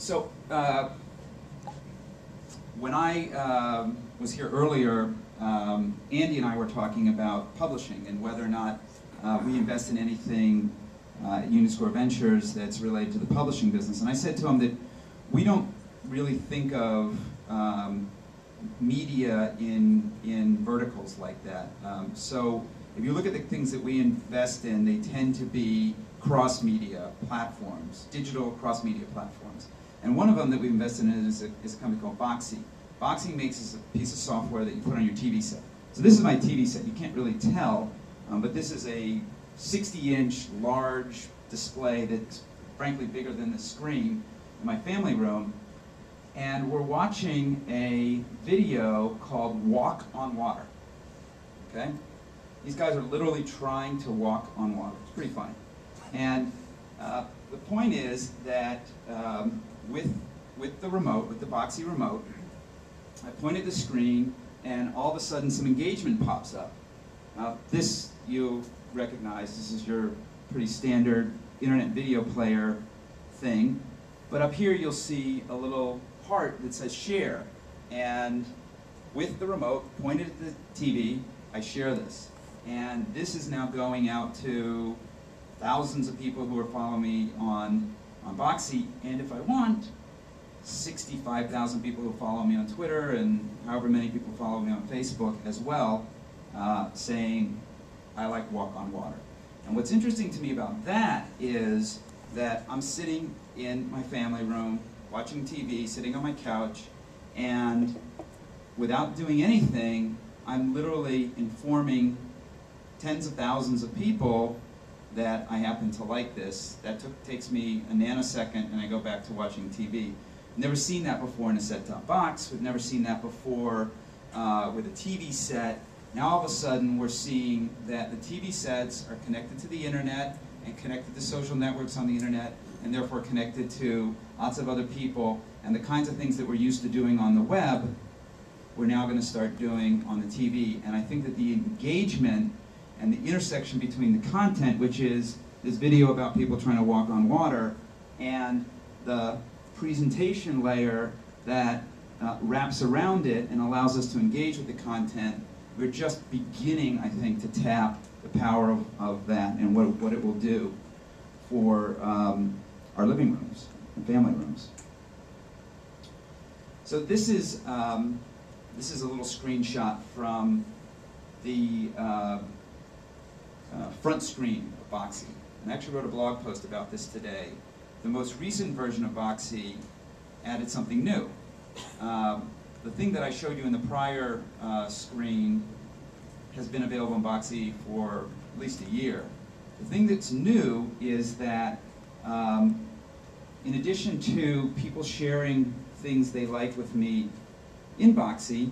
So, uh, when I um, was here earlier, um, Andy and I were talking about publishing and whether or not uh, we invest in anything uh, at Union Square Ventures that's related to the publishing business. And I said to him that we don't really think of um, media in, in verticals like that. Um, so if you look at the things that we invest in, they tend to be cross-media platforms, digital cross-media platforms. And one of them that we invested in is a, is a company called Boxee. Boxee makes a piece of software that you put on your TV set. So this is my TV set. You can't really tell, um, but this is a 60-inch large display that's frankly bigger than the screen in my family room. And we're watching a video called Walk on Water. Okay? These guys are literally trying to walk on water. It's pretty funny. And uh, the point is that um, with, with the remote, with the Boxee remote, I point at the screen and all of a sudden some engagement pops up. Now this you recognize, this is your pretty standard internet video player thing. But up here you'll see a little part that says share. And with the remote pointed at the TV, I share this. And this is now going out to thousands of people who are following me on, on Boxee. And if I want, 65,000 people who follow me on Twitter and however many people follow me on Facebook as well, uh, saying, I like walk on water. And what's interesting to me about that is that I'm sitting in my family room, watching TV, sitting on my couch, and without doing anything, I'm literally informing tens of thousands of people that I happen to like this. That took, takes me a nanosecond and I go back to watching TV. Never seen that before in a set-top box. We've never seen that before uh, with a TV set. Now all of a sudden we're seeing that the TV sets are connected to the internet and connected to social networks on the internet and therefore connected to lots of other people and the kinds of things that we're used to doing on the web we're now going to start doing on the TV. And I think that the engagement and the intersection between the content, which is this video about people trying to walk on water, and the presentation layer that uh, wraps around it and allows us to engage with the content, we're just beginning, I think, to tap the power of, of that and what, what it will do for um, our living rooms and family rooms. So this is um, this is a little screenshot from the uh, uh, front screen of Boxee. And I actually wrote a blog post about this today. The most recent version of Boxee added something new. Um, the thing that I showed you in the prior uh, screen has been available in Boxee for at least a year. The thing that's new is that um, in addition to people sharing things they like with me in Boxee,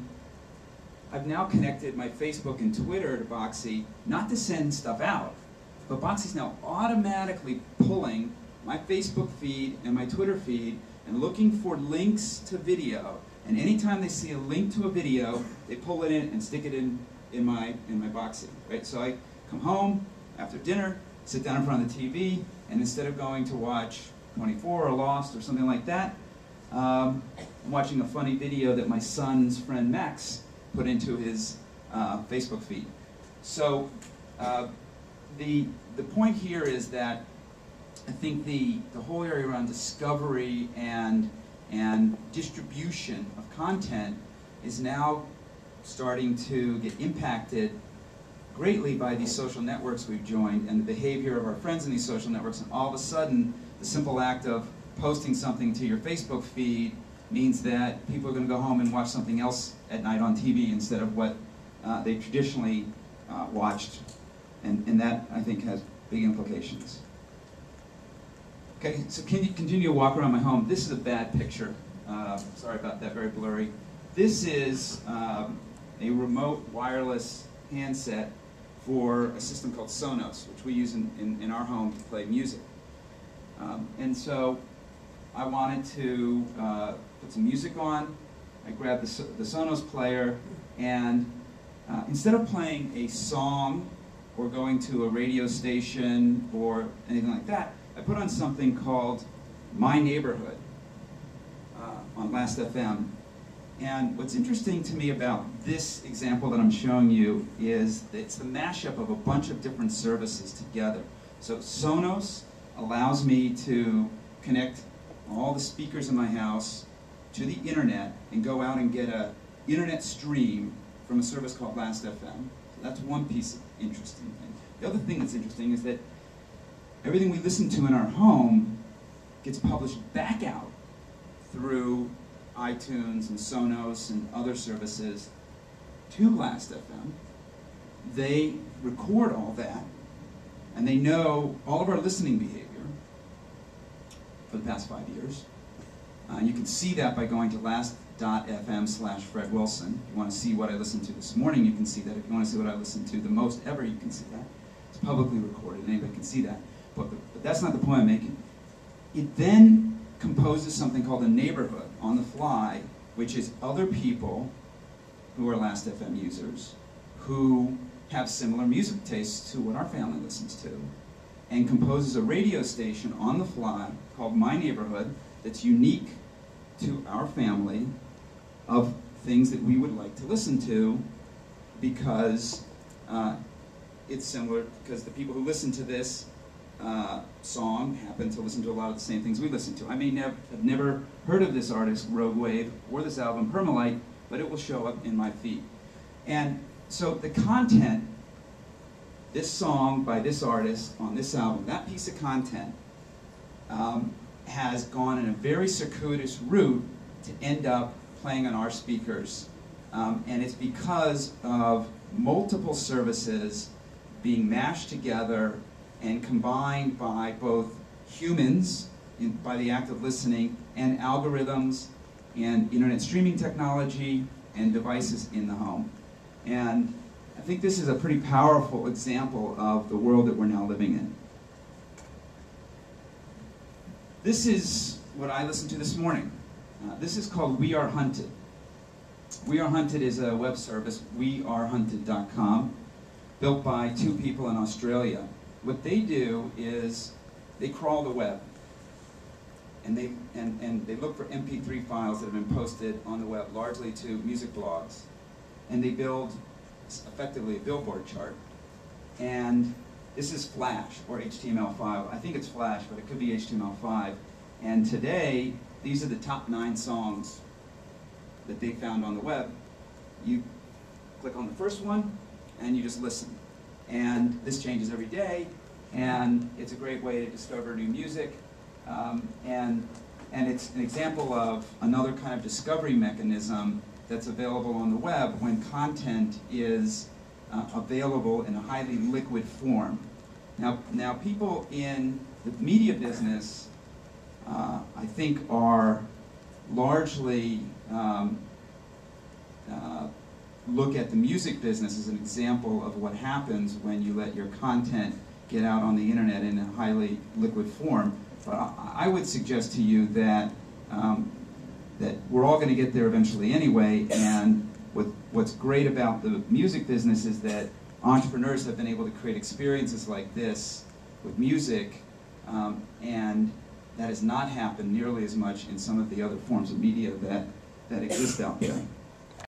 I've now connected my Facebook and Twitter to Boxee, not to send stuff out, but Boxee's now automatically pulling my Facebook feed and my Twitter feed and looking for links to video. And anytime they see a link to a video, they pull it in and stick it in, in my in my Boxee. Right? So I come home after dinner, sit down in front of the TV, and instead of going to watch 24 or Lost or something like that, um, I'm watching a funny video that my son's friend Max put into his uh, Facebook feed. So uh, the, the point here is that I think the, the whole area around discovery and, and distribution of content is now starting to get impacted greatly by these social networks we've joined and the behavior of our friends in these social networks. And all of a sudden, the simple act of posting something to your Facebook feed means that people are going to go home and watch something else at night on TV instead of what uh, they traditionally uh, watched. And, and that, I think, has big implications. Okay, so can you continue to walk around my home? This is a bad picture. Uh, sorry about that, very blurry. This is um, a remote wireless handset for a system called Sonos, which we use in, in, in our home to play music. Um, and so I wanted to uh, put some music on. I grabbed the, the Sonos player, and uh, instead of playing a song or going to a radio station or anything like that, I put on something called My Neighborhood. on Last FM. And what's interesting to me about this example that I'm showing you is that it's the mashup of a bunch of different services together. So Sonos allows me to connect all the speakers in my house to the internet and go out and get a internet stream from a service called Last.fm. So that's one piece of interesting thing. The other thing that's interesting is that everything we listen to in our home gets published back out through iTunes and Sonos and other services to Last.fm. They record all that, and they know all of our listening behavior for the past five years. Uh, you can see that by going to last.fm slash Fred Wilson. If you want to see what I listened to this morning, you can see that. If you want to see what I listened to the most ever, you can see that. It's publicly recorded, anybody can see that. But, but that's not the point I'm making. It then composes something called a neighborhood on the fly, which is other people who are Last.fm users who have similar music tastes to what our family listens to, and composes a radio station on the fly called My Neighborhood that's unique to our family of things that we would like to listen to because uh, it's similar, because the people who listen to this uh, song happen to listen to a lot of the same things we listen to. I may nev have never heard of this artist, Rogue Wave, or this album, Permalight, but it will show up in my feed. And so the content, this song by this artist on this album, that piece of content um, has gone in a very circuitous route to end up playing on our speakers. Um, and it's because of multiple services being mashed together and combined by both humans, in, by the act of listening, and algorithms, and internet streaming technology, and devices in the home. And I think this is a pretty powerful example of the world that we're now living in. This is what I listened to this morning. Uh, this is called We Are Hunted. We Are Hunted is a web service, wearehunted.com, built by two people in Australia. What they do is they crawl the web and they, and, and they look for MP3 files that have been posted on the web, largely to music blogs. And they build effectively a billboard chart. And this is Flash or HTML5. I think it's Flash, but it could be HTML5. And today, these are the top nine songs that they found on the web. You click on the first one, and you just listen. And this changes every day, and it's a great way to discover new music. Um, and, and it's an example of another kind of discovery mechanism that's available on the web when content is uh, available in a highly liquid form. Now, now people in the media business, uh, I think, are largely um, uh, look at the music business as an example of what happens when you let your content get out on the internet in a highly liquid form. But I, I would suggest to you that um, that we're all going to get there eventually anyway. And what, what's great about the music business is that entrepreneurs have been able to create experiences like this with music, um, and that has not happened nearly as much in some of the other forms of media that, that exist out there.